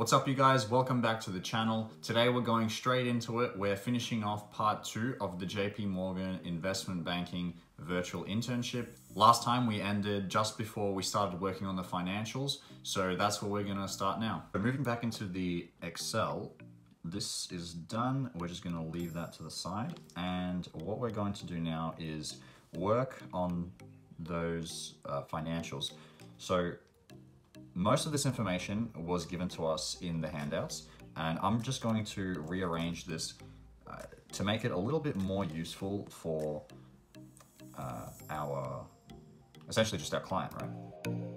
What's up you guys? Welcome back to the channel. Today we're going straight into it. We're finishing off part two of the JP Morgan Investment Banking virtual internship. Last time we ended just before we started working on the financials. So that's where we're gonna start now. We're moving back into the Excel. This is done. We're just gonna leave that to the side. And what we're going to do now is work on those uh, financials. So most of this information was given to us in the handouts, and I'm just going to rearrange this uh, to make it a little bit more useful for uh, our, essentially just our client, right?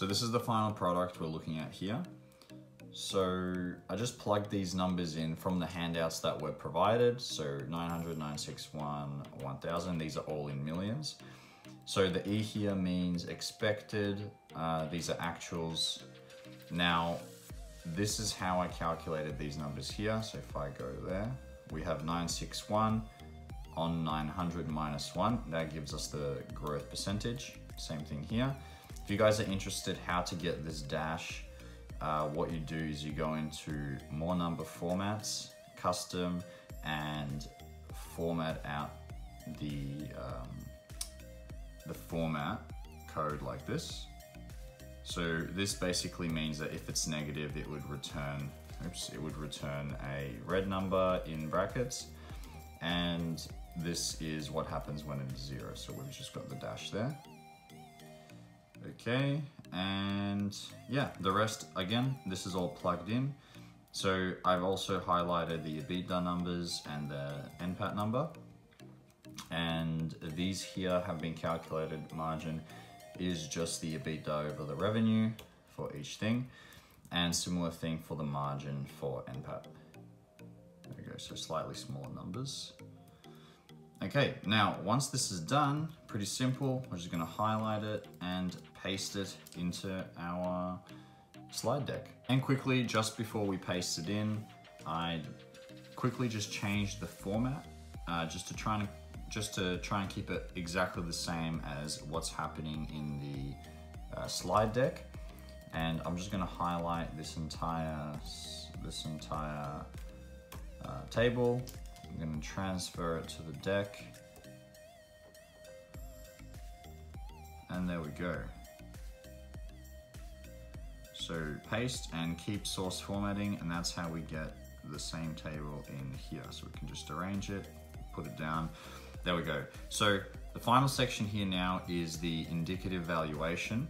So this is the final product we're looking at here. So I just plugged these numbers in from the handouts that were provided. So 900, 961, 1000, these are all in millions. So the E here means expected, uh, these are actuals. Now, this is how I calculated these numbers here. So if I go there, we have 961 on 900 minus one, that gives us the growth percentage. Same thing here. If you guys are interested how to get this dash, uh, what you do is you go into more number formats, custom, and format out the, um, the format code like this. So this basically means that if it's negative, it would return, oops, it would return a red number in brackets. And this is what happens when it is zero. So we've just got the dash there. Okay, and yeah, the rest, again, this is all plugged in. So I've also highlighted the EBITDA numbers and the NPAT number. And these here have been calculated. Margin is just the EBITDA over the revenue for each thing. And similar thing for the margin for NPAT. There we go, so slightly smaller numbers. Okay, now once this is done, pretty simple, we're just gonna highlight it and paste it into our slide deck. And quickly, just before we paste it in, I quickly just changed the format uh, just to try and just to try and keep it exactly the same as what's happening in the uh, slide deck. And I'm just gonna highlight this entire this entire uh, table I'm to transfer it to the deck. And there we go. So paste and keep source formatting and that's how we get the same table in here. So we can just arrange it, put it down. There we go. So the final section here now is the indicative valuation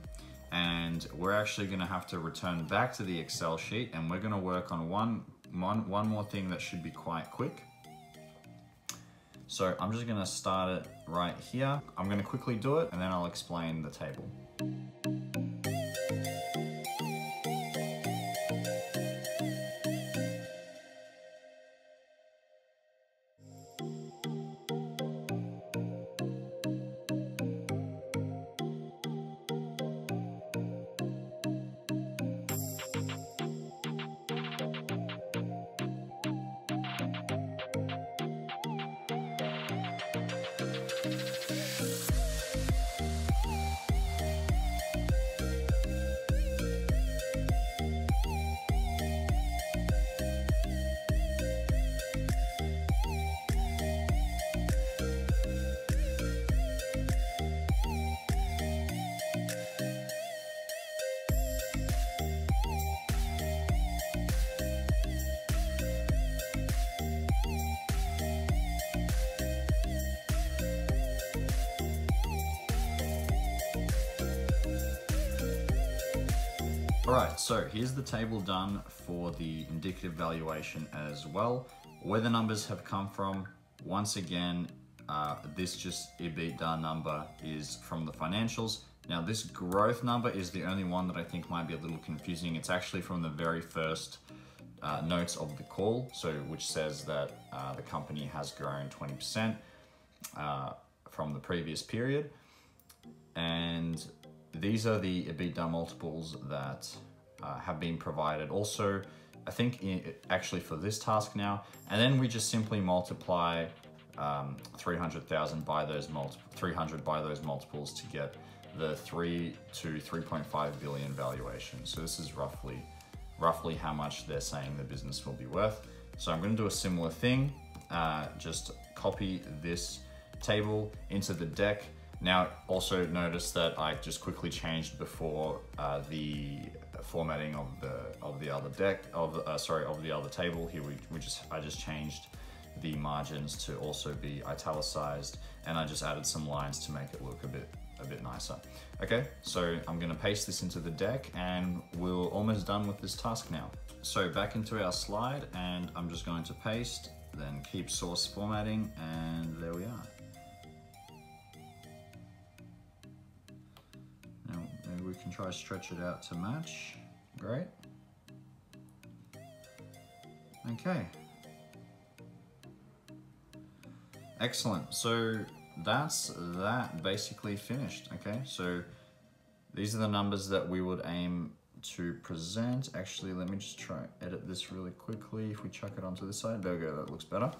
and we're actually gonna have to return back to the Excel sheet and we're gonna work on one, one, one more thing that should be quite quick. So I'm just gonna start it right here. I'm gonna quickly do it and then I'll explain the table. All right, so here's the table done for the indicative valuation as well. Where the numbers have come from, once again, uh, this just EBITDA number is from the financials. Now this growth number is the only one that I think might be a little confusing. It's actually from the very first uh, notes of the call, so which says that uh, the company has grown 20% uh, from the previous period. And these are the EBITDA multiples that uh, have been provided. Also, I think in, actually for this task now, and then we just simply multiply um, 300,000 by those multi 300 by those multiples to get the 3 to 3.5 billion valuation. So this is roughly roughly how much they're saying the business will be worth. So I'm going to do a similar thing. Uh, just copy this table into the deck. Now, also notice that I just quickly changed before uh, the formatting of the of the other deck of uh, sorry of the other table. Here we, we just I just changed the margins to also be italicized and I just added some lines to make it look a bit a bit nicer. Okay, so I'm gonna paste this into the deck and we're almost done with this task now. So back into our slide and I'm just going to paste, then keep source formatting and there we are. Can try stretch it out to match. Great. Okay, Excellent. So that's that basically finished. Okay, so these are the numbers that we would aim to present. Actually, let me just try edit this really quickly. If we chuck it onto this side, there we go, that looks better.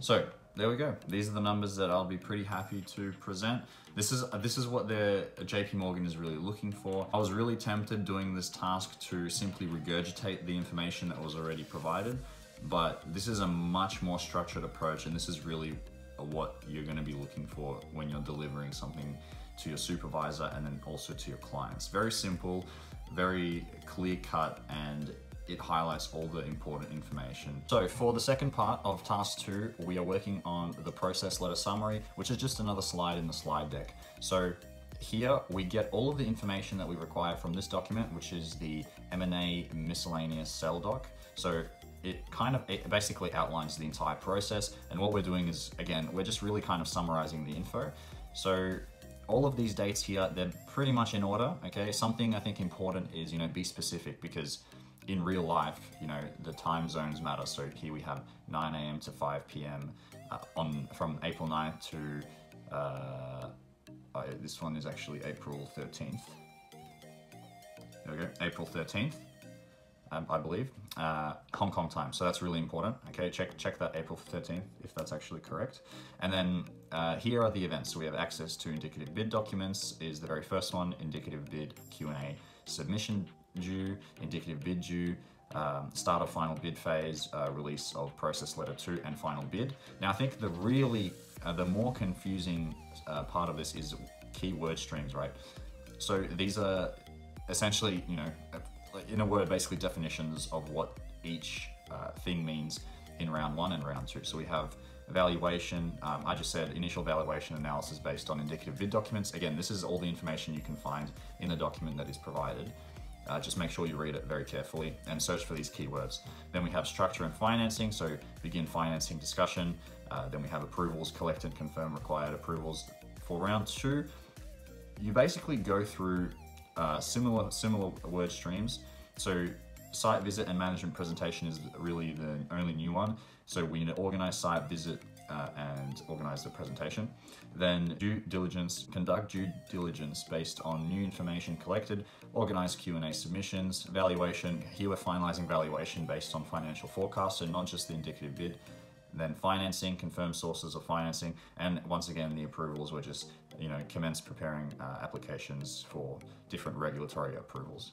So there we go. These are the numbers that I'll be pretty happy to present. This is this is what the JP Morgan is really looking for. I was really tempted doing this task to simply regurgitate the information that was already provided, but this is a much more structured approach and this is really what you're going to be looking for when you're delivering something to your supervisor and then also to your clients. Very simple, very clear cut, and it highlights all the important information. So for the second part of task two, we are working on the process letter summary, which is just another slide in the slide deck. So here we get all of the information that we require from this document, which is the M&A miscellaneous sell doc. So it kind of it basically outlines the entire process. And what we're doing is, again, we're just really kind of summarizing the info. So all of these dates here, they're pretty much in order, okay? Something I think important is, you know, be specific because in real life, you know, the time zones matter. So here we have 9 a.m. to 5 p.m. Uh, on from April 9th to, uh, uh, this one is actually April 13th. There we go, April 13th um, I believe, uh, Hong Kong time. So that's really important. Okay, check check that April 13th if that's actually correct. And then uh, here are the events. So we have access to indicative bid documents is the very first one, indicative bid Q&A submission due, indicative bid due, um, start of final bid phase, uh, release of process letter two, and final bid. Now I think the really, uh, the more confusing uh, part of this is keyword streams, right? So these are essentially, you know, in a word, basically definitions of what each uh, thing means in round one and round two. So we have evaluation. Um, I just said initial valuation analysis based on indicative bid documents. Again, this is all the information you can find in the document that is provided. Uh, just make sure you read it very carefully and search for these keywords. Then we have structure and financing, so begin financing discussion. Uh, then we have approvals, collect and confirm required approvals. For round two, you basically go through uh, similar similar word streams. So site visit and management presentation is really the only new one. So we need to organize site visit uh, and organize the presentation. Then due diligence, conduct due diligence based on new information collected, organize Q&A submissions, valuation, here we're finalizing valuation based on financial forecasts, so not just the indicative bid. Then financing, confirm sources of financing, and once again, the approvals were just you know, commence preparing uh, applications for different regulatory approvals.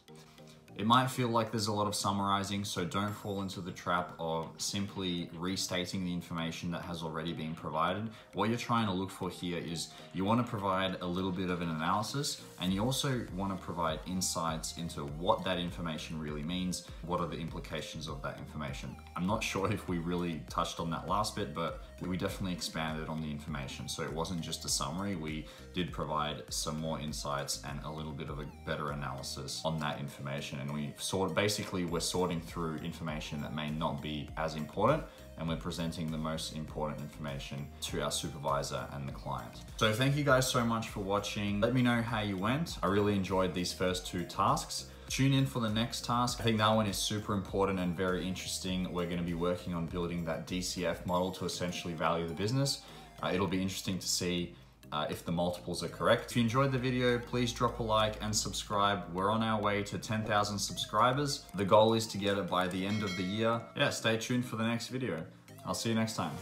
It might feel like there's a lot of summarizing, so don't fall into the trap of simply restating the information that has already been provided. What you're trying to look for here is you want to provide a little bit of an analysis and you also want to provide insights into what that information really means, what are the implications of that information. I'm not sure if we really touched on that last bit, but we definitely expanded on the information. So it wasn't just a summary, we did provide some more insights and a little bit of a better analysis on that information. We sort basically we're sorting through information that may not be as important and we're presenting the most important information to our supervisor and the client. So thank you guys so much for watching. Let me know how you went. I really enjoyed these first two tasks. Tune in for the next task. I think that one is super important and very interesting. We're gonna be working on building that DCF model to essentially value the business. Uh, it'll be interesting to see uh, if the multiples are correct. If you enjoyed the video, please drop a like and subscribe. We're on our way to 10,000 subscribers. The goal is to get it by the end of the year. Yeah, stay tuned for the next video. I'll see you next time.